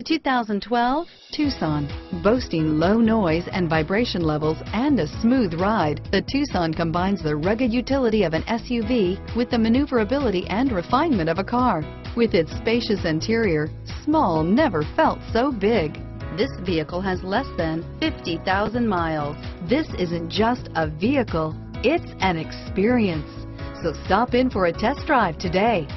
The 2012 Tucson. Boasting low noise and vibration levels and a smooth ride, the Tucson combines the rugged utility of an SUV with the maneuverability and refinement of a car. With its spacious interior, small never felt so big. This vehicle has less than 50,000 miles. This isn't just a vehicle, it's an experience. So stop in for a test drive today.